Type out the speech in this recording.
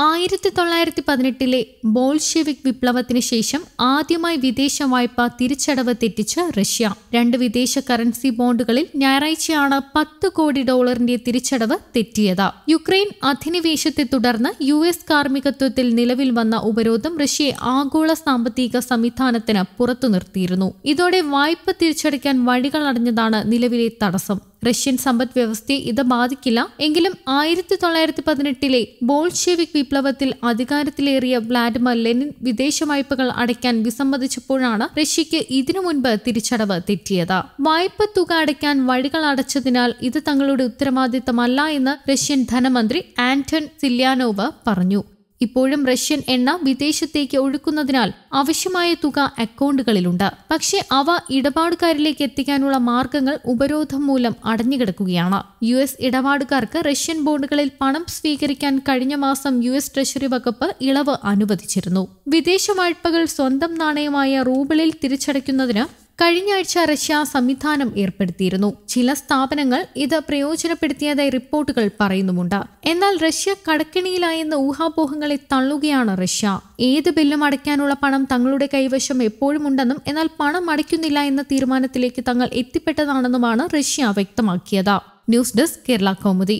ആയിരത്തി തൊള്ളായിരത്തി പതിനെട്ടിലെ ബോൾഷെവിക് വിപ്ലവത്തിന് ശേഷം ആദ്യമായി വിദേശ വായ്പ തിരിച്ചടവ് തെറ്റിച്ച് റഷ്യ. രണ്ട് വിദേശ കറൻസി ബോണ്ടുകളിൽ ഞായറാഴ്ചയാണ് പത്ത് കോടി ഡോളറിന്റെ തിരിച്ചടവ് തെറ്റിയത്. യുക്രൈൻ അധിനിവേശത്തെ തുടർന്ന് യു എസ് കാർമ്മികത്വത്തിൽ നിലവിൽ വന്ന ഉപരോധം റഷ്യയെ ആഗോള സാമ്പത്തിക സംവിധാനത്തിന് പുറത്തു നിർത്തിയിരുന്നു. ഇതോടെ വായ്പ തിരിച്ചടയ്ക്കാൻ വഴികൾ അടഞ്ഞതാണ് നിലവിലെ തടസ്സം. റഷ്യൻ സമ്പദ് വ്യവസ്ഥയെ ഇത് ബാധിക്കില്ല. എങ്കിലും ആയിരത്തി തൊള്ളായിരത്തി പതിനെട്ടിലെ ബോൾഷെവിക് വിപ്ലവത്തിൽ അധികാരത്തിലേറിയ വ്ളാഡിമർ ലെനിൻ വിദേശ വായ്പകൾ അടയ്ക്കാൻ വിസമ്മതിച്ചപ്പോഴാണ് റഷ്യയ്ക്ക് ഇതിനു മുൻപ് തിരിച്ചടവ് തെറ്റിയത്. വായ്പ തുക അടയ്ക്കാൻ വഴികൾ അടച്ചതിനാൽ ഇത് തങ്ങളുടെ ഉത്തരവാദിത്തമല്ല എന്ന് റഷ്യൻ ധനമന്ത്രി ആന്റൺ സില്യാനോവ് പറഞ്ഞു. ഇപ്പോഴും റഷ്യൻ എണ്ണ വിദേശത്തേക്ക് ഒഴുക്കുന്നതിനാൽ ആവശ്യമായ തുക അക്കൗണ്ടുകളിലുണ്ട്. പക്ഷേ അവ ഇടപാടുകാരിലേക്ക് എത്തിക്കാനുള്ള മാർഗങ്ങൾ ഉപരോധം മൂലം അടഞ്ഞുകിടക്കുകയാണ്. യു എസ് ഇടപാടുകാർക്ക് റഷ്യൻ ബോണ്ടുകളിൽ പണം സ്വീകരിക്കാൻ കഴിഞ്ഞ മാസം യു എസ് ട്രഷറി വകുപ്പ് ഇളവ് അനുവദിച്ചിരുന്നു. വിദേശ വായ്പകൾ സ്വന്തം നാണയമായ റൂബിളിൽ തിരിച്ചടയ്ക്കുന്നതിന് കഴിഞ്ഞ ആഴ്ച റഷ്യ സംവിധാനം ഏർപ്പെടുത്തിയിരുന്നു. ചില സ്ഥാപനങ്ങൾ ഇത് പ്രയോജനപ്പെടുത്തിയതായി റിപ്പോർട്ടുകൾ പറയുന്നുമുണ്ട്. എന്നാൽ റഷ്യ കടക്കിണിയിലായെന്ന ഊഹാപോഹങ്ങളെ തള്ളുകയാണ് റഷ്യ. ഏത് ബില്ലും അടയ്ക്കാനുള്ള പണം തങ്ങളുടെ കൈവശം എപ്പോഴും ഉണ്ടെന്നും എന്നാൽ പണം അടയ്ക്കുന്നില്ല എന്ന തീരുമാനത്തിലേക്ക് തങ്ങൾ എത്തിപ്പെട്ടതാണെന്നുമാണ് റഷ്യ വ്യക്തമാക്കിയത്. News desk Kerala Kaumudi.